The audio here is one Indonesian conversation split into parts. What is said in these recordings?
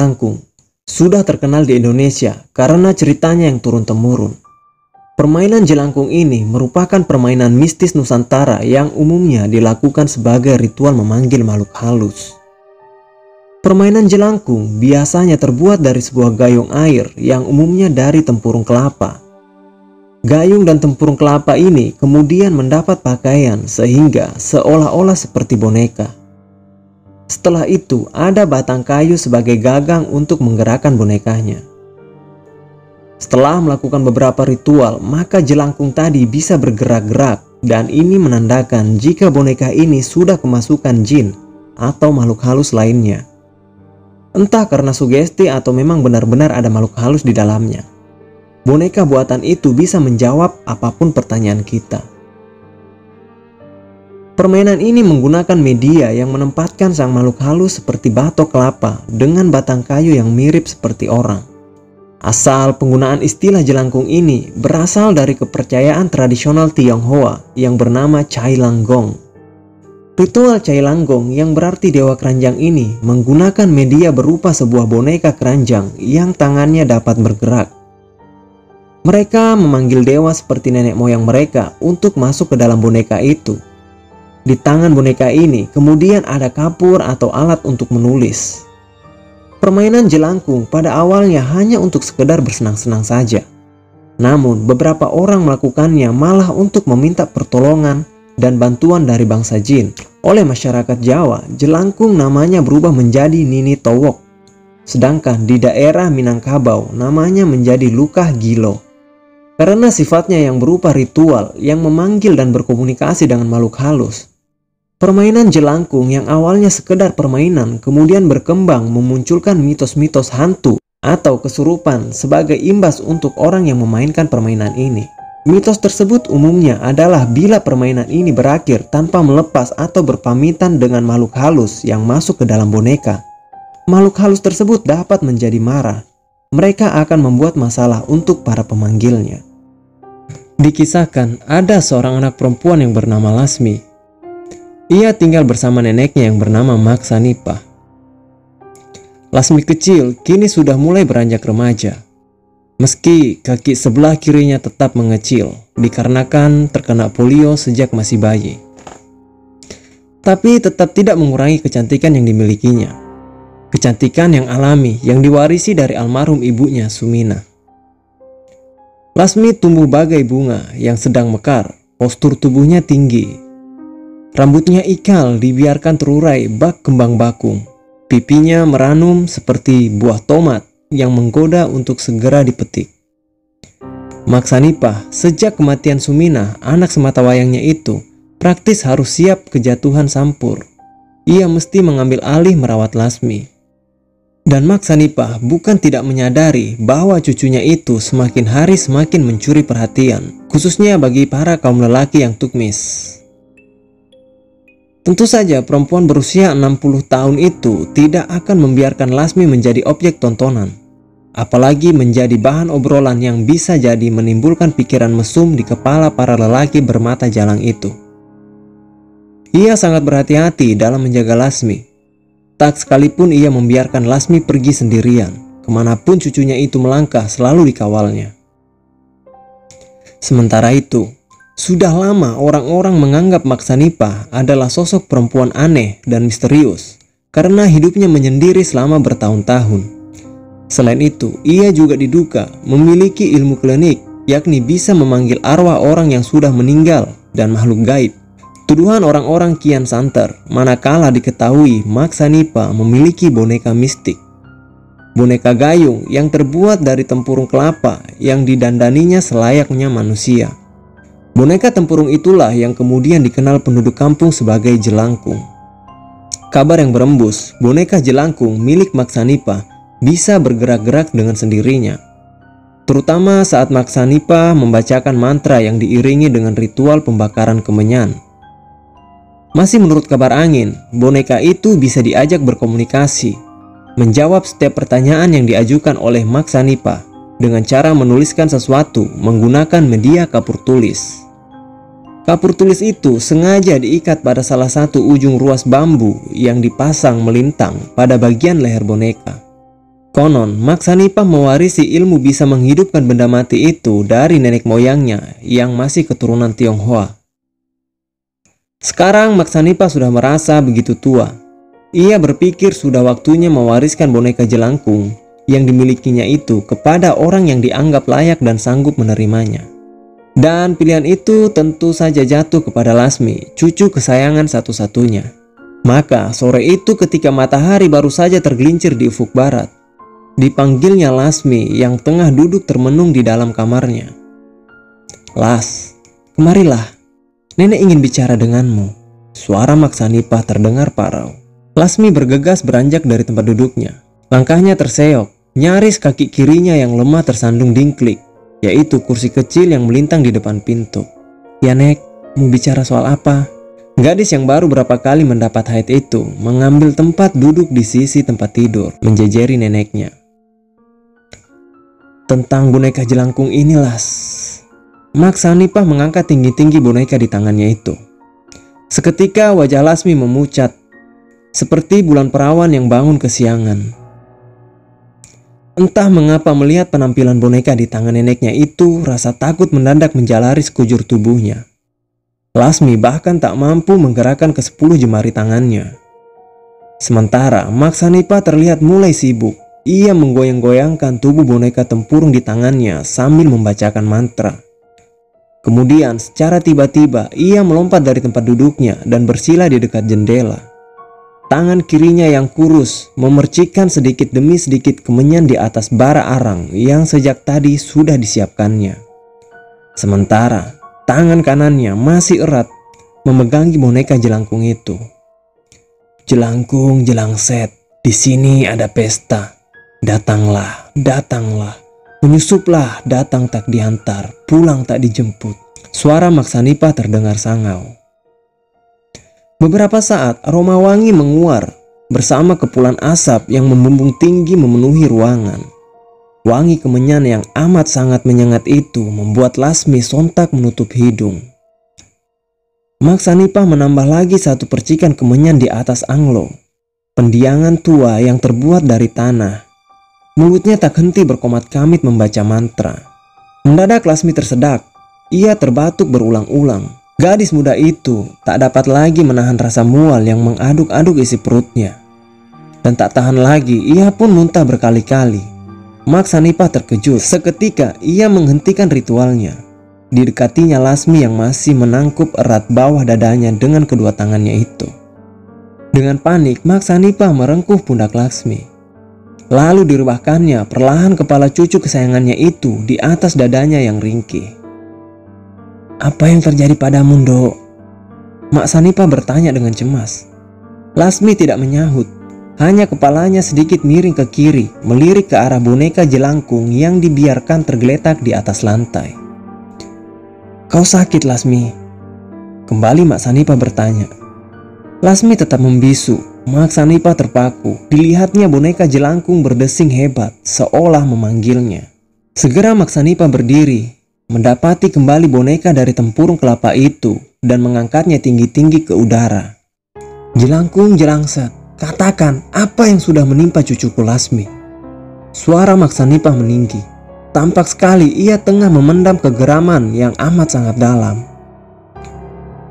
jelangkung sudah terkenal di Indonesia karena ceritanya yang turun-temurun. Permainan jelangkung ini merupakan permainan mistis Nusantara yang umumnya dilakukan sebagai ritual memanggil makhluk halus. Permainan jelangkung biasanya terbuat dari sebuah gayung air yang umumnya dari tempurung kelapa. Gayung dan tempurung kelapa ini kemudian mendapat pakaian sehingga seolah-olah seperti boneka. Setelah itu, ada batang kayu sebagai gagang untuk menggerakkan bonekanya. Setelah melakukan beberapa ritual, maka jelangkung tadi bisa bergerak-gerak dan ini menandakan jika boneka ini sudah kemasukan jin atau makhluk halus lainnya. Entah karena sugesti atau memang benar-benar ada makhluk halus di dalamnya. Boneka buatan itu bisa menjawab apa pun pertanyaan kita. Permainan ini menggunakan media yang menempatkan sang makhluk halus seperti batok kelapa dengan batang kayu yang mirip seperti orang. Asal penggunaan istilah jelangkung ini berasal dari kepercayaan tradisional Tionghoa yang bernama Cai Langgong. Ritual Cai Langgong yang berarti dewa keranjang ini menggunakan media berupa sebuah boneka keranjang yang tangannya dapat bergerak. Mereka memanggil dewa seperti nenek moyang mereka untuk masuk ke dalam boneka itu di tangan boneka ini kemudian ada kapur atau alat untuk menulis. Permainan jelangkung pada awalnya hanya untuk sekedar bersenang-senang saja. Namun beberapa orang melakukannya malah untuk meminta pertolongan dan bantuan dari bangsa jin. Oleh masyarakat Jawa, jelangkung namanya berubah menjadi Nini Towok. Sedangkan di daerah Minangkabau namanya menjadi Lukah Gilo. Karena sifatnya yang berupa ritual yang memanggil dan berkomunikasi dengan makhluk halus, Permainan jelangkung yang awalnya sekedar permainan kemudian berkembang memunculkan mitos-mitos hantu atau kesurupan sebagai imbas untuk orang yang memainkan permainan ini. Mitos tersebut umumnya adalah bila permainan ini berakhir tanpa melepas atau berpamitan dengan makhluk halus yang masuk ke dalam boneka. Makhluk halus tersebut dapat menjadi marah. Mereka akan membuat masalah untuk para pemanggilnya. Dikisahkan ada seorang anak perempuan yang bernama Lasmi ia tinggal bersama neneknya yang bernama Maksanipa. Lasmi kecil kini sudah mulai beranjak remaja. Meski kaki sebelah kirinya tetap mengecil dikarenakan terkena polio sejak masih bayi. Tapi tetap tidak mengurangi kecantikan yang dimilikinya. Kecantikan yang alami yang diwarisi dari almarhum ibunya Sumina. Lasmi tumbuh bagai bunga yang sedang mekar, postur tubuhnya tinggi, Rambutnya ikal dibiarkan terurai bak kembang bakung. Pipinya meranum seperti buah tomat yang menggoda untuk segera dipetik. Maksanipah, sejak kematian Sumina, anak semata wayangnya itu, praktis harus siap kejatuhan sampur. Ia mesti mengambil alih merawat Lasmi. Dan Maksanipah bukan tidak menyadari bahwa cucunya itu semakin hari semakin mencuri perhatian, khususnya bagi para kaum lelaki yang tukmis. Tentu saja perempuan berusia 60 tahun itu tidak akan membiarkan Lasmi menjadi objek tontonan. Apalagi menjadi bahan obrolan yang bisa jadi menimbulkan pikiran mesum di kepala para lelaki bermata jalang itu. Ia sangat berhati-hati dalam menjaga Lasmi. Tak sekalipun ia membiarkan Lasmi pergi sendirian. Ke mana pun cucunya itu melangkah selalu dikawalnya. Sementara itu, sudah lama orang-orang menganggap Maksanipa adalah sosok perempuan aneh dan misterius karena hidupnya menyendiri selama bertahun-tahun. Selain itu, ia juga diduga memiliki ilmu klinik yakni bisa memanggil arwah orang yang sudah meninggal dan makhluk gaib. Tuduhan orang-orang kian santer manakala diketahui Maksanipa memiliki boneka mistik. Boneka gayung yang terbuat dari tempurung kelapa yang didandaninya selayaknya manusia. Boneka tempurung itulah yang kemudian dikenal penduduk kampung sebagai jelangkung. Kabar yang berembus, boneka jelangkung milik Maksanipa bisa bergerak-gerak dengan sendirinya. Terutama saat Maksanipa membacakan mantra yang diiringi dengan ritual pembakaran kemenyan. Masih menurut kabar angin, boneka itu bisa diajak berkomunikasi, menjawab setiap pertanyaan yang diajukan oleh Maksanipa dengan cara menuliskan sesuatu menggunakan media kapur tulis. Kapur tulis itu sengaja diikat pada salah satu ujung ruas bambu yang dipasang melintang pada bagian leher boneka. Konon, Maksanipah mewarisi ilmu bisa menghidupkan benda mati itu dari nenek moyangnya yang masih keturunan Tionghoa. Sekarang Maksanipah sudah merasa begitu tua. Ia berpikir sudah waktunya mewariskan boneka jelangkung yang dimilikinya itu kepada orang yang dianggap layak dan sanggup menerimanya. Dan pilihan itu tentu saja jatuh kepada Lasmi, cucu kesayangan satu-satunya. Maka sore itu ketika matahari baru saja tergelincir di ufuk barat, Dipanggilnya Lasmi yang tengah duduk termenung di dalam kamarnya. Las, kemarilah. Nenek ingin bicara denganmu. Suara Maksanipah terdengar parau. Lasmi bergegas beranjak dari tempat duduknya. Langkahnya terseok, nyaris kaki kirinya yang lemah tersandung dingklik, yaitu kursi kecil yang melintang di depan pintu. Ya Nek, mau bicara soal apa? Gadis yang baru berapa kali mendapat haid itu mengambil tempat duduk di sisi tempat tidur, menjejeri neneknya. Tentang boneka jelangkung inilah. Max Hanifah mengangkat tinggi-tinggi boneka di tangannya itu. Seketika wajah Lasmi memucat, seperti bulan perawan yang bangun kesiangan. Entah mengapa melihat penampilan boneka di tangan neneknya itu, rasa takut mendadak menjalari sekujur tubuhnya. Lasmi bahkan tak mampu menggerakkan ke sepuluh jemari tangannya. Sementara Max Hanifah terlihat mulai sibuk, ia menggoyang-goyangkan tubuh boneka tempurung di tangannya sambil membacakan mantra. Kemudian secara tiba-tiba ia melompat dari tempat duduknya dan bersila di dekat jendela. Tangan kirinya yang kurus memercikkan sedikit demi sedikit kemenyan di atas bara arang yang sejak tadi sudah disiapkannya. Sementara tangan kanannya masih erat memegangi boneka jelangkung itu. Jelangkung jelangset, di sini ada pesta. Datanglah, datanglah, menyusuplah, datang tak diantar, pulang tak dijemput. Suara Maksanipa terdengar sangau. Beberapa saat aroma wangi menguar bersama kepulan asap yang membumbung tinggi memenuhi ruangan. Wangi kemenyan yang amat sangat menyengat itu membuat Lasmi sontak menutup hidung. Maksanipah menambah lagi satu percikan kemenyan di atas anglo. Pendiangan tua yang terbuat dari tanah Mulutnya tak henti berkomat kamit membaca mantra. Mendadak Lasmi tersedak. Ia terbatuk berulang-ulang. Gadis muda itu tak dapat lagi menahan rasa mual yang mengaduk-aduk isi perutnya. Dan tak tahan lagi, ia pun muntah berkali-kali. Max Hanifah terkejut. Seketika ia menghentikan ritualnya. Didekatinya Lasmi yang masih menangkup erat bawah dadanya dengan kedua tangannya itu. Dengan panik, Max Hanifah merengkuh pundak Lasmi. Lalu dirubahkannya perlahan kepala cucu kesayangannya itu di atas dadanya yang ringkih. Apa yang terjadi padamu, Dok? Mak Sanipa bertanya dengan cemas. Lasmi tidak menyahut, hanya kepalanya sedikit miring ke kiri, melirik ke arah boneka jelangkung yang dibiarkan tergeletak di atas lantai. Kau sakit, Lasmi? Kembali Mak Sanipa bertanya. Lasmi tetap membisu, Maksanipa terpaku. Dilihatnya boneka jelangkung berdesing hebat, seolah memanggilnya. Segera Maksanipa berdiri, mendapati kembali boneka dari tempurung kelapa itu dan mengangkatnya tinggi-tinggi ke udara. Jelangkung jelangset, katakan apa yang sudah menimpa cucuku Lasmi. Suara Maksanipa meninggi. Tampak sekali ia tengah memendam kegeraman yang amat sangat dalam.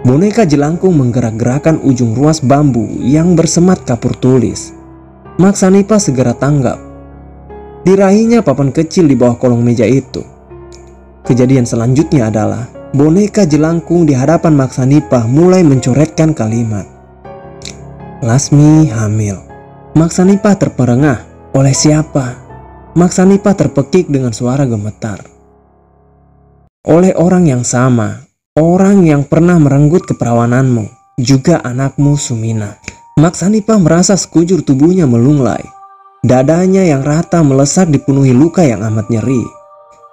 Boneka jelangkung menggerak-gerakan ujung ruas bambu yang bersemat kapur tulis. Maksanipa segera tanggap. Dirahinya papan kecil di bawah kolong meja itu. Kejadian selanjutnya adalah boneka jelangkung di hadapan Maksanipa mulai mencoretkan kalimat. Lasmi hamil. Maksanipa terperengah. Oleh siapa? Maksanipa terpekik dengan suara gemetar. Oleh orang yang sama, Orang yang pernah merenggut keperawananmu, juga anakmu Sumina. Max Hanifah merasa sekujur tubuhnya melunglai. Dadanya yang rata melesak dipenuhi luka yang amat nyeri.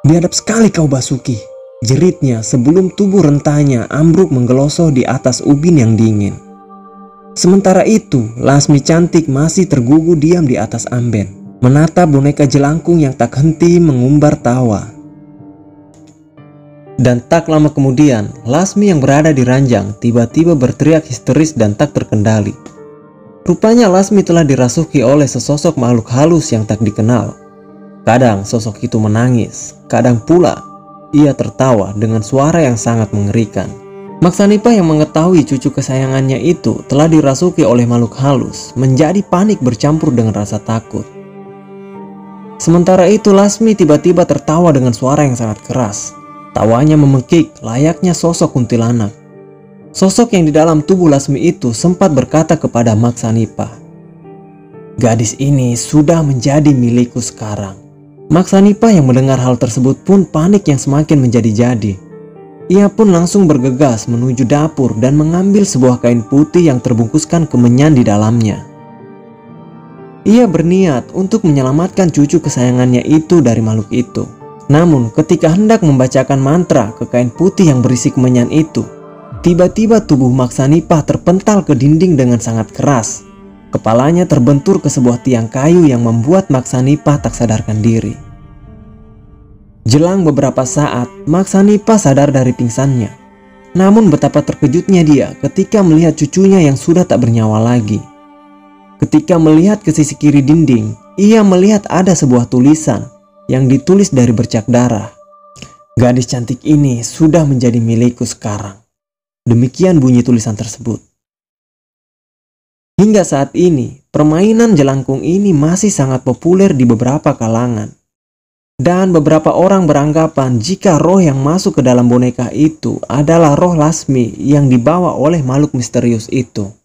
Biadab sekali kau Basuki, jeritnya sebelum tubuh rentanya ambruk menggelosor di atas ubin yang dingin. Sementara itu, Lasmi cantik masih tergugu diam di atas amben, menatap boneka jelangkung yang tak henti mengumbar tawa dan tak lama kemudian, Lasmi yang berada di ranjang tiba-tiba berteriak histeris dan tak terkendali. Rupanya Lasmi telah dirasuki oleh sesosok makhluk halus yang tak dikenal. Kadang sosok itu menangis, kadang pula ia tertawa dengan suara yang sangat mengerikan. Maksanipah yang mengetahui cucu kesayangannya itu telah dirasuki oleh makhluk halus menjadi panik bercampur dengan rasa takut. Sementara itu Lasmi tiba-tiba tertawa dengan suara yang sangat keras. Tawanya memekik layaknya sosok kuntilanak. Sosok yang di dalam tubuh Lasmi itu sempat berkata kepada Maksanipah, Gadis ini sudah menjadi milikku sekarang. Maksanipah yang mendengar hal tersebut pun panik yang semakin menjadi-jadi. Ia pun langsung bergegas menuju dapur dan mengambil sebuah kain putih yang terbungkuskan kemenyan di dalamnya. Ia berniat untuk menyelamatkan cucu kesayangannya itu dari makhluk itu. Namun ketika hendak membacakan mantra ke kain putih yang berisi kemenyan itu, tiba-tiba tubuh Maksanipah terpental ke dinding dengan sangat keras. Kepalanya terbentur ke sebuah tiang kayu yang membuat Maksanipah tak sadarkan diri. Jelang beberapa saat, Maksanipa sadar dari pingsannya. Namun betapa terkejutnya dia ketika melihat cucunya yang sudah tak bernyawa lagi. Ketika melihat ke sisi kiri dinding, ia melihat ada sebuah tulisan yang ditulis dari bercak darah. Gadis cantik ini sudah menjadi milikku sekarang. Demikian bunyi tulisan tersebut. Hingga saat ini, permainan jelangkung ini masih sangat populer di beberapa kalangan. Dan beberapa orang beranggapan jika roh yang masuk ke dalam boneka itu adalah roh Lasmi yang dibawa oleh makhluk misterius itu.